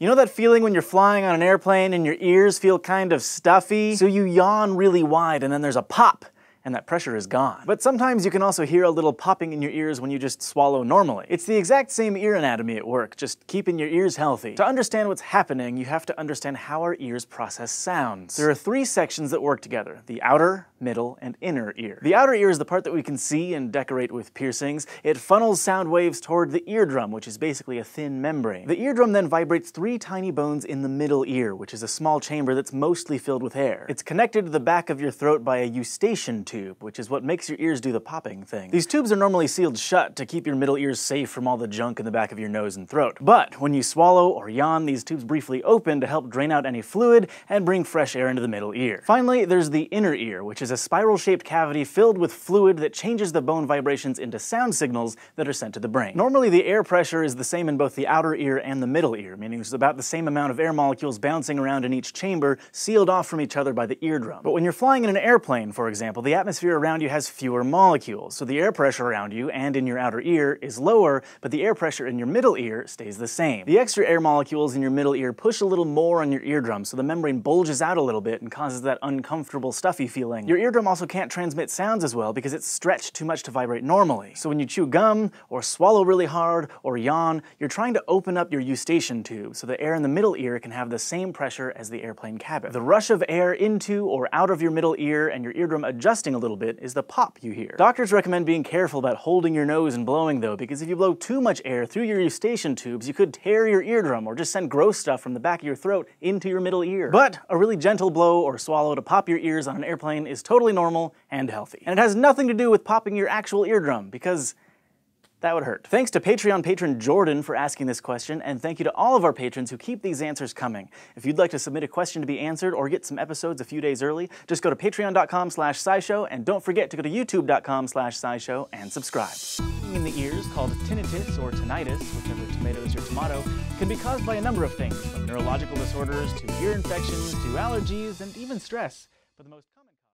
You know that feeling when you're flying on an airplane and your ears feel kind of stuffy? So you yawn really wide and then there's a pop and that pressure is gone. But sometimes you can also hear a little popping in your ears when you just swallow normally. It's the exact same ear anatomy at work, just keeping your ears healthy. To understand what's happening, you have to understand how our ears process sounds. There are three sections that work together, the outer, middle, and inner ear. The outer ear is the part that we can see and decorate with piercings. It funnels sound waves toward the eardrum, which is basically a thin membrane. The eardrum then vibrates three tiny bones in the middle ear, which is a small chamber that's mostly filled with air. It's connected to the back of your throat by a eustachian tube tube, which is what makes your ears do the popping thing. These tubes are normally sealed shut to keep your middle ears safe from all the junk in the back of your nose and throat. But when you swallow or yawn, these tubes briefly open to help drain out any fluid and bring fresh air into the middle ear. Finally, there's the inner ear, which is a spiral-shaped cavity filled with fluid that changes the bone vibrations into sound signals that are sent to the brain. Normally, the air pressure is the same in both the outer ear and the middle ear, meaning there's about the same amount of air molecules bouncing around in each chamber, sealed off from each other by the eardrum. But when you're flying in an airplane, for example, the atmosphere around you has fewer molecules, so the air pressure around you and in your outer ear is lower, but the air pressure in your middle ear stays the same. The extra air molecules in your middle ear push a little more on your eardrum, so the membrane bulges out a little bit and causes that uncomfortable stuffy feeling. Your eardrum also can't transmit sounds as well because it's stretched too much to vibrate normally. So when you chew gum, or swallow really hard, or yawn, you're trying to open up your eustachian tube so the air in the middle ear can have the same pressure as the airplane cabin. The rush of air into or out of your middle ear and your eardrum adjusting a little bit is the pop you hear. Doctors recommend being careful about holding your nose and blowing though, because if you blow too much air through your eustachian tubes, you could tear your eardrum or just send gross stuff from the back of your throat into your middle ear. But a really gentle blow or swallow to pop your ears on an airplane is totally normal and healthy. And it has nothing to do with popping your actual eardrum, because that would hurt. Thanks to Patreon patron Jordan for asking this question, and thank you to all of our patrons who keep these answers coming. If you'd like to submit a question to be answered or get some episodes a few days early, just go to patreon.com slash scishow, and don't forget to go to youtube.com slash scishow and subscribe. In the ears, called tinnitus or tinnitus, whichever tomato is your tomato, can be caused by a number of things, from neurological disorders to ear infections to allergies and even stress. But the most